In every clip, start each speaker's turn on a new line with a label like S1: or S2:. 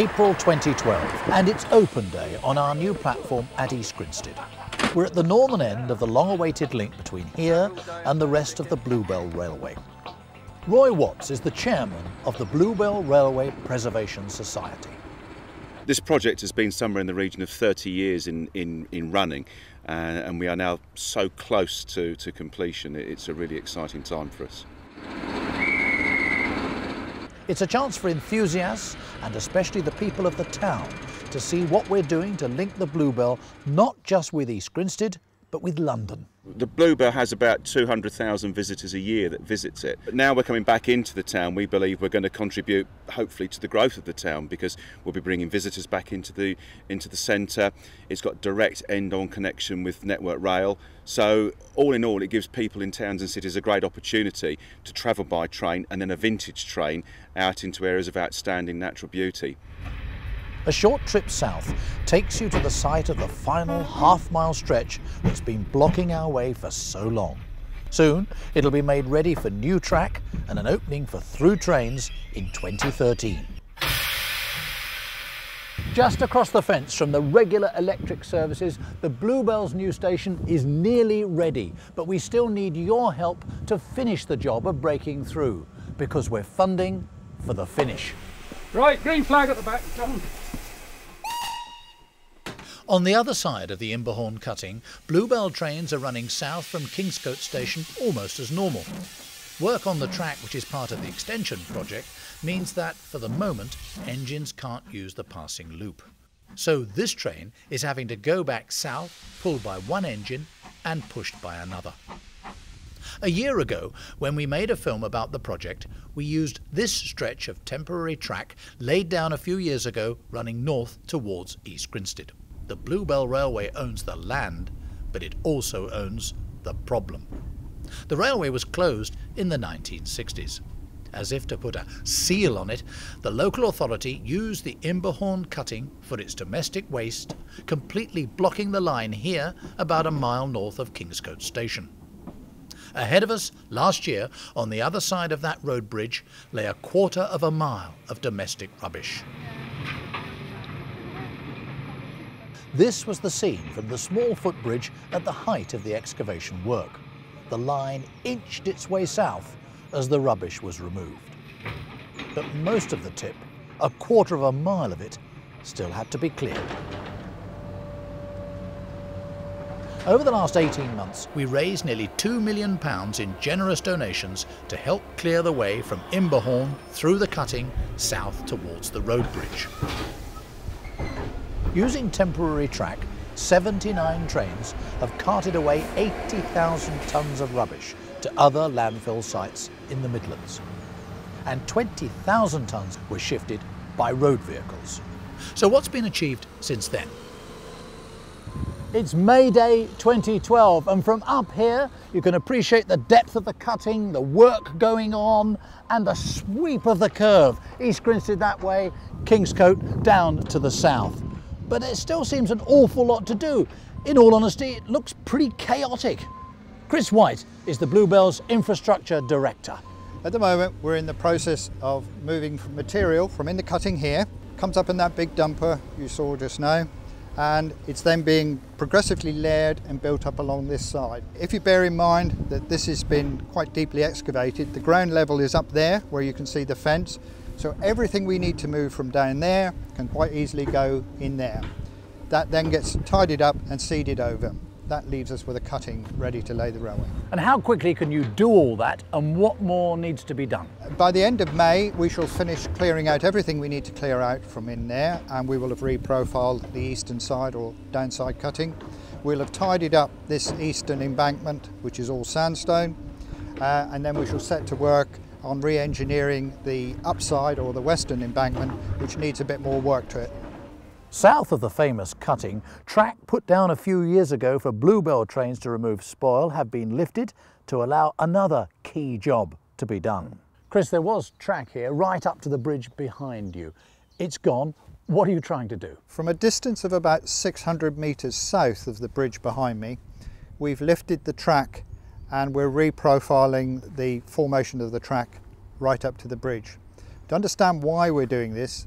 S1: April 2012, and it's open day on our new platform at East Grinstead. We're at the northern end of the long-awaited link between here and the rest of the Bluebell Railway. Roy Watts is the chairman of the Bluebell Railway Preservation Society.
S2: This project has been somewhere in the region of 30 years in, in, in running, uh, and we are now so close to, to completion. It's a really exciting time for us.
S1: It's a chance for enthusiasts and especially the people of the town to see what we're doing to link the Bluebell not just with East Grinstead but with London.
S2: The Bluebell has about 200,000 visitors a year that visits it. But now we're coming back into the town, we believe we're going to contribute hopefully to the growth of the town because we'll be bringing visitors back into the into the centre. It's got direct end-on connection with Network Rail. So all in all it gives people in towns and cities a great opportunity to travel by train and then a vintage train out into areas of outstanding natural beauty.
S1: A short trip south takes you to the site of the final half-mile stretch that's been blocking our way for so long. Soon, it'll be made ready for new track and an opening for through trains in 2013. Just across the fence from the regular electric services, the Bluebell's new station is nearly ready, but we still need your help to finish the job of breaking through, because we're funding for the finish.
S3: Right, green flag at the back, John.
S1: On the other side of the Imberhorne cutting, Bluebell trains are running south from Kingscote station almost as normal. Work on the track, which is part of the extension project, means that, for the moment, engines can't use the passing loop. So this train is having to go back south, pulled by one engine and pushed by another. A year ago, when we made a film about the project, we used this stretch of temporary track laid down a few years ago running north towards East Grinstead. The Bluebell Railway owns the land, but it also owns the problem. The railway was closed in the 1960s. As if to put a seal on it, the local authority used the Imberhorne cutting for its domestic waste, completely blocking the line here about a mile north of Kingscote Station. Ahead of us, last year, on the other side of that road bridge, lay a quarter of a mile of domestic rubbish. This was the scene from the small footbridge at the height of the excavation work. The line inched its way south as the rubbish was removed. But most of the tip, a quarter of a mile of it, still had to be cleared. Over the last 18 months, we raised nearly £2 million in generous donations to help clear the way from Imberhorne through the cutting south towards the road bridge. Using temporary track, 79 trains have carted away 80,000 tonnes of rubbish to other landfill sites in the Midlands. And 20,000 tonnes were shifted by road vehicles. So what's been achieved since then? It's May Day 2012 and from up here you can appreciate the depth of the cutting, the work going on and the sweep of the curve. East Grinstead that way, Kingscote down to the south but it still seems an awful lot to do. In all honesty, it looks pretty chaotic. Chris White is the Bluebell's infrastructure director.
S4: At the moment, we're in the process of moving material from in the cutting here, comes up in that big dumper you saw just now, and it's then being progressively layered and built up along this side. If you bear in mind that this has been quite deeply excavated, the ground level is up there where you can see the fence, so everything we need to move from down there can quite easily go in there. That then gets tidied up and seeded over. That leaves us with a cutting ready to lay the railway.
S1: And how quickly can you do all that and what more needs to be done?
S4: By the end of May we shall finish clearing out everything we need to clear out from in there and we will have reprofiled the eastern side or downside cutting. We'll have tidied up this eastern embankment which is all sandstone uh, and then we shall set to work on re-engineering the upside or the western embankment, which needs a bit more work to it.
S1: South of the famous cutting, track put down a few years ago for Bluebell trains to remove spoil have been lifted to allow another key job to be done. Chris, there was track here right up to the bridge behind you. It's gone. What are you trying to do?
S4: From a distance of about 600 metres south of the bridge behind me, we've lifted the track and we're reprofiling the formation of the track right up to the bridge. To understand why we're doing this,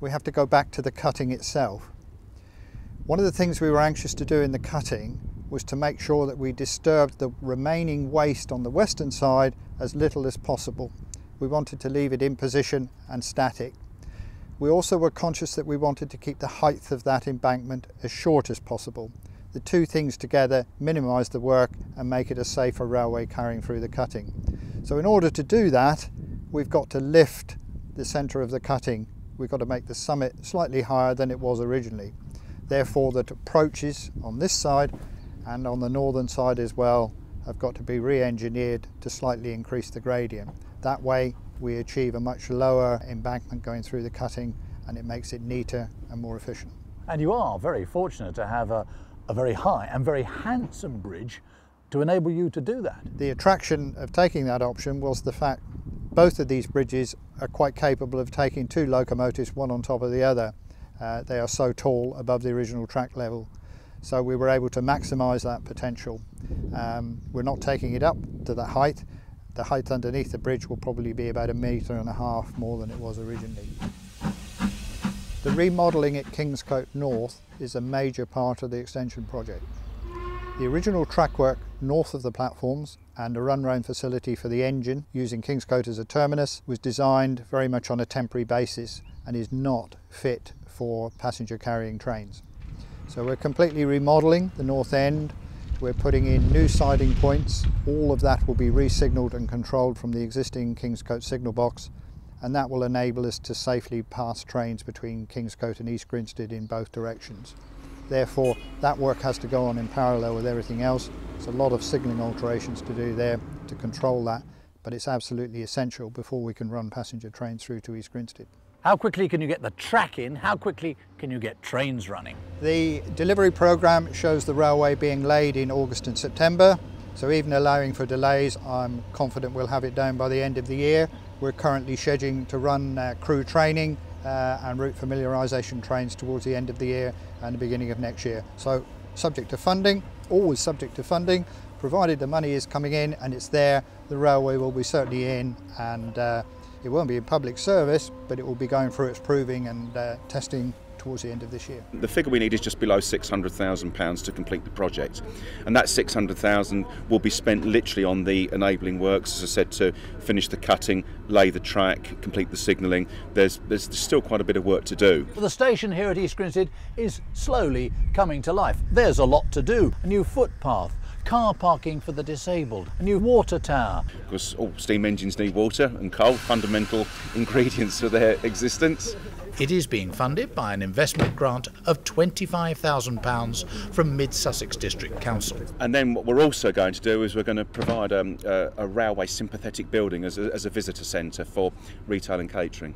S4: we have to go back to the cutting itself. One of the things we were anxious to do in the cutting was to make sure that we disturbed the remaining waste on the western side as little as possible. We wanted to leave it in position and static. We also were conscious that we wanted to keep the height of that embankment as short as possible. The two things together minimise the work and make it a safer railway carrying through the cutting. So in order to do that, we've got to lift the centre of the cutting. We've got to make the summit slightly higher than it was originally. Therefore, the approaches on this side and on the northern side as well have got to be re-engineered to slightly increase the gradient. That way we achieve a much lower embankment going through the cutting and it makes it neater and more efficient.
S1: And you are very fortunate to have a, a very high and very handsome bridge to enable you to do that.
S4: The attraction of taking that option was the fact both of these bridges are quite capable of taking two locomotives one on top of the other. Uh, they are so tall above the original track level. So we were able to maximise that potential. Um, we're not taking it up to that height. The height underneath the bridge will probably be about a metre and a half more than it was originally. The remodelling at Kingscote North is a major part of the extension project. The original track work north of the platforms and a run round facility for the engine using Kingscote as a terminus was designed very much on a temporary basis and is not fit for passenger carrying trains. So we're completely remodelling the north end. We're putting in new siding points. All of that will be re-signalled and controlled from the existing Kingscote signal box and that will enable us to safely pass trains between Kingscote and East Grinstead in both directions. Therefore, that work has to go on in parallel with everything else. There's a lot of signalling alterations to do there to control that, but it's absolutely essential before we can run passenger trains through to East Grinstead.
S1: How quickly can you get the track in? How quickly can you get trains running?
S4: The delivery programme shows the railway being laid in August and September. So even allowing for delays, I'm confident we'll have it down by the end of the year. We're currently scheduling to run uh, crew training uh, and route familiarisation trains towards the end of the year and the beginning of next year. So subject to funding, always subject to funding, provided the money is coming in and it's there, the railway will be certainly in and uh, it won't be in public service, but it will be going through its proving and uh, testing towards the end of this year.
S2: The figure we need is just below £600,000 to complete the project. And that 600,000 will be spent literally on the enabling works, as I said, to finish the cutting, lay the track, complete the signalling. There's, there's still quite a bit of work to do.
S1: The station here at East Grinstead is slowly coming to life. There's a lot to do. A new footpath, car parking for the disabled, a new water tower.
S2: Because all steam engines need water and coal, fundamental ingredients for their existence.
S1: It is being funded by an investment grant of £25,000 from Mid Sussex District Council.
S2: And then what we're also going to do is we're going to provide um, a, a, railway sympathetic building as a, as a visitor centre for retail and catering.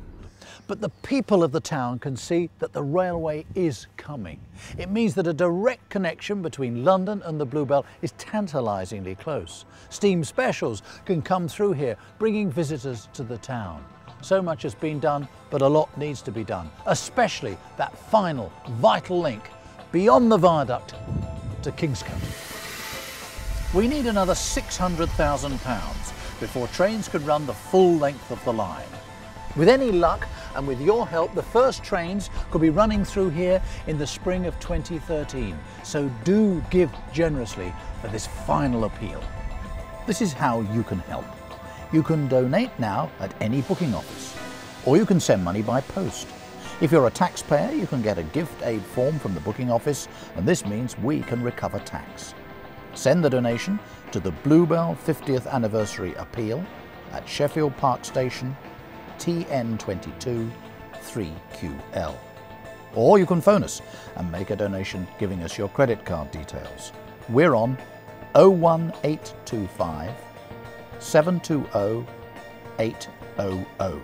S1: But the people of the town can see that the railway is coming. It means that a direct connection between London and the Bluebell is tantalisingly close. Steam specials can come through here, bringing visitors to the town. So much has been done, but a lot needs to be done, especially that final vital link beyond the viaduct to Kingscote. We need another £600,000 before trains could run the full length of the line. With any luck and with your help, the first trains could be running through here in the spring of 2013. So do give generously for this final appeal. This is how you can help. You can donate now at any booking office, or you can send money by post. If you're a taxpayer, you can get a gift aid form from the booking office, and this means we can recover tax. Send the donation to the Bluebell 50th Anniversary Appeal at Sheffield Park Station, TN22 3QL. Or you can phone us and make a donation giving us your credit card details. We're on 01825 720 800.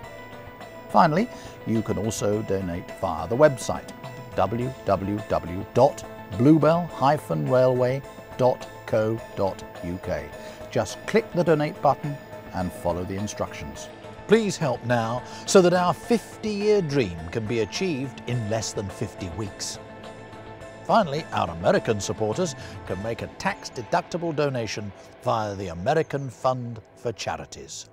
S1: Finally, you can also donate via the website www.bluebell-railway.co.uk. Just click the donate button and follow the instructions. Please help now so that our 50 year dream can be achieved in less than 50 weeks. Finally, our American supporters can make a tax-deductible donation via the American Fund for Charities.